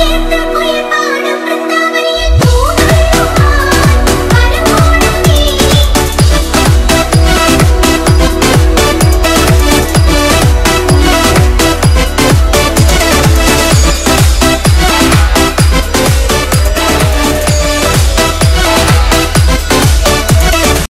Imagine the